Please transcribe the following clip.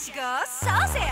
そうせせ